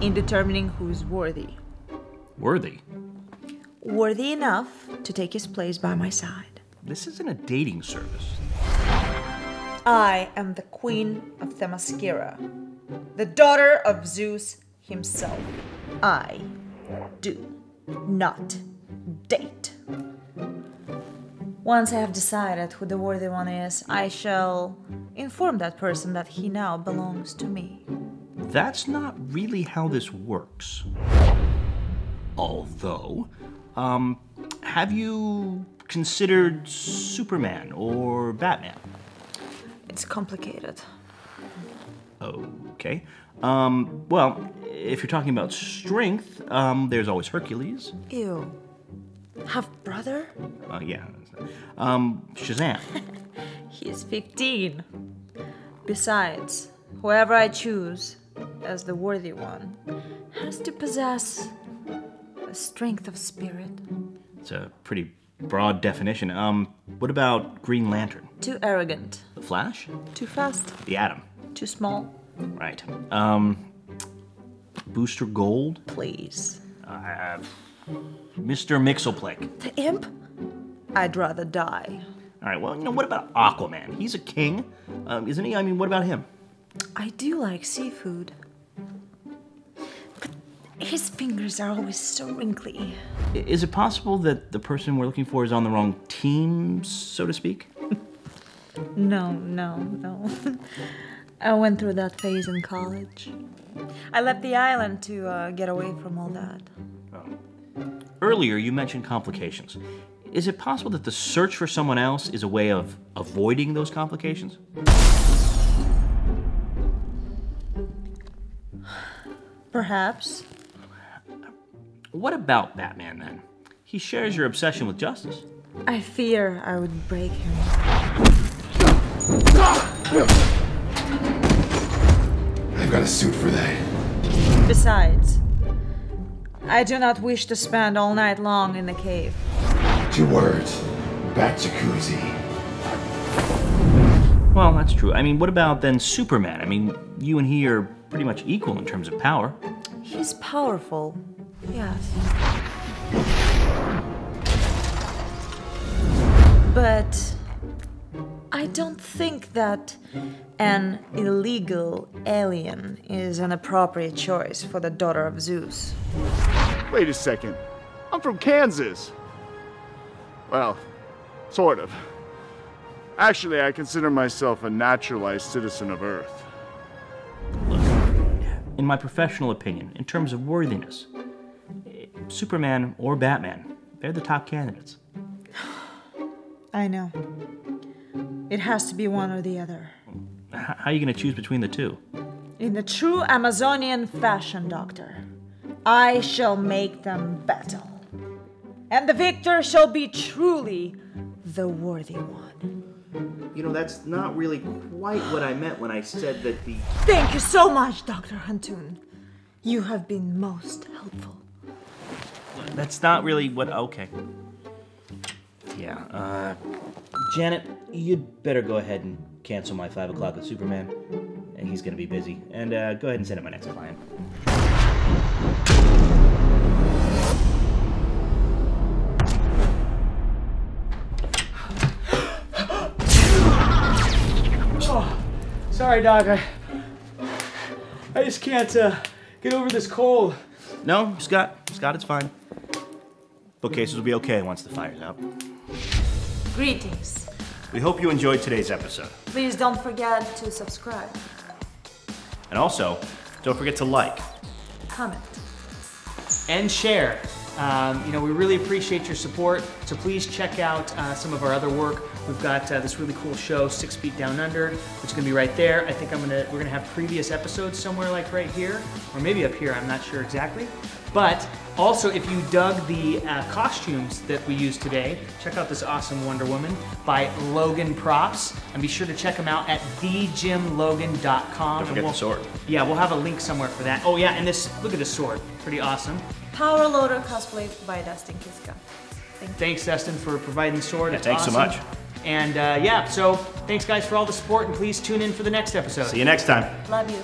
will aid me in determining who's worthy. Worthy. Worthy enough to take his place by my side. This isn't a dating service. I am the queen of Themyscira, the daughter of Zeus himself. I do not date. Once I have decided who the worthy one is, I shall inform that person that he now belongs to me. That's not really how this works. Although, um, have you considered Superman or Batman? It's complicated. Okay. Um, well, if you're talking about strength, um, there's always Hercules. Ew. Half brother? Uh, yeah. Um, Shazam. He's 15. Besides, whoever I choose as the worthy one has to possess a strength of spirit. It's a pretty broad definition. Um, what about Green Lantern? Too arrogant. The Flash? Too fast. The Atom? Too small. Right. Um, Booster Gold? Please. Uh, Mr. Mxyzptlk. The imp? I'd rather die. All right, well, you know, what about Aquaman? He's a king, um, isn't he? I mean, what about him? I do like seafood. His fingers are always so wrinkly. Is it possible that the person we're looking for is on the wrong team, so to speak? No, no, no. I went through that phase in college. I left the island to uh, get away from all that. Earlier, you mentioned complications. Is it possible that the search for someone else is a way of avoiding those complications? Perhaps. What about Batman then? He shares your obsession with justice. I fear I would break him. I've got a suit for that. Besides, I do not wish to spend all night long in the cave. Two words. Bat jacuzzi. Well, that's true. I mean, what about then Superman? I mean, you and he are pretty much equal in terms of power. He's powerful, yes. But I don't think that an illegal alien is an appropriate choice for the daughter of Zeus. Wait a second. I'm from Kansas. Well, sort of. Actually, I consider myself a naturalized citizen of Earth. In my professional opinion, in terms of worthiness, Superman or Batman, they're the top candidates. I know. It has to be one or the other. How are you going to choose between the two? In the true Amazonian fashion, Doctor, I shall make them battle. And the victor shall be truly the worthy one. You know, that's not really quite what I meant when I said that the. Thank you so much, Dr. Huntoon. You have been most helpful. That's not really what. Okay. Yeah, uh. Janet, you'd better go ahead and cancel my 5 o'clock with Superman. And he's gonna be busy. And uh, go ahead and send him my next client. oh, Sorry, Doc. I, I just can't uh, get over this cold. No, Scott. Scott, it's fine. Bookcases will be okay once the fire's out. Greetings. We hope you enjoyed today's episode. Please don't forget to subscribe, And also, don't forget to like. comment. And share. Um, you know, we really appreciate your support. So please check out uh, some of our other work. We've got uh, this really cool show, Six Feet Down Under, which is gonna be right there. I think I'm gonna we're gonna have previous episodes somewhere like right here, or maybe up here. I'm not sure exactly. But also, if you dug the uh, costumes that we used today, check out this awesome Wonder Woman by Logan Props, and be sure to check them out at thejimlogan.com. Don't forget And we'll- the sword. Yeah, we'll have a link somewhere for that. Oh yeah, and this look at this sword, pretty awesome. Power Loader cosplay by Dustin Kiska. Thank. Thanks, Dustin, for providing the sword. Yeah, It's thanks so much. And uh, yeah, so thanks guys for all the support, and please tune in for the next episode. See you next time. Love you.